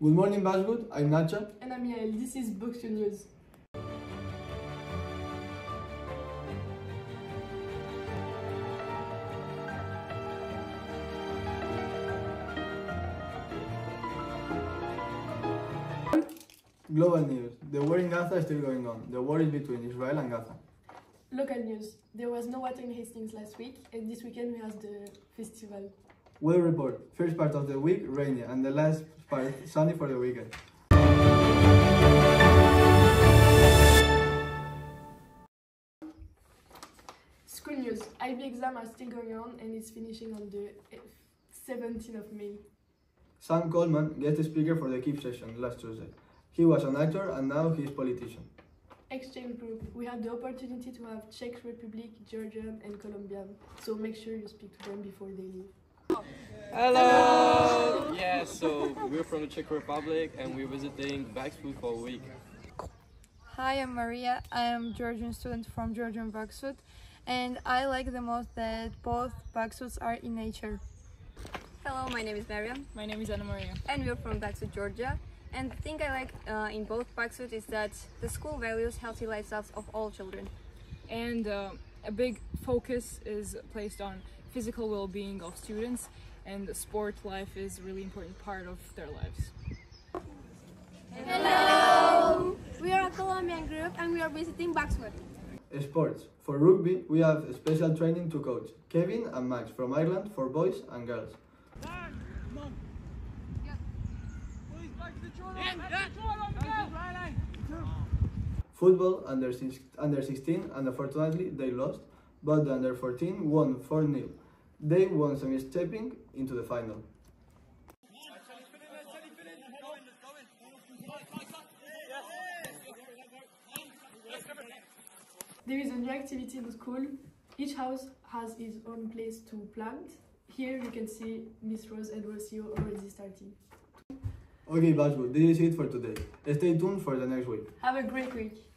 Good morning, Buckswood. I'm Nacha. And I'm Yael. This is Books News. Global news. The war in Gaza is still going on. The war is between Israel and Gaza. Local news. There was no water in Hastings last week, and this weekend we have the festival. Weather report. First part of the week, rainy, and the last part, sunny for the weekend. School news. IB exam are still going on and it's finishing on the eh, 17th of May. Sam Coleman, guest speaker for the KIP session last Tuesday. He was an actor and now he is politician. Exchange group. We had the opportunity to have Czech Republic, Georgian and Colombian. So make sure you speak to them before they leave. Hello! Yeah, so we're from the Czech Republic and we're visiting Buckswood for a week. Hi, I'm Maria. I am Georgian student from Georgian Buckswood and I like the most that both Buckswoods are in nature. Hello, my name is Mariam. My name is Anna Maria. And we're from Buckswood, Georgia. And the thing I like uh, in both Buckswood is that the school values healthy lifestyles of all children. And uh, a big focus is placed on physical well-being of students and sport life is a really important part of their lives. Hello! We are a Colombian group and we are visiting Buckswood. Sports. For rugby, we have special training to coach Kevin and Max from Ireland for boys and girls. Football under, under 16 and unfortunately they lost, but the under 14 won 4 0. They won some stepping into the final. There is a new activity in the school. Each house has its own place to plant. Here you can see Miss Rose and Rocio already starting. Okay, Buckswood, this is it for today. Stay tuned for the next week. Have a great week.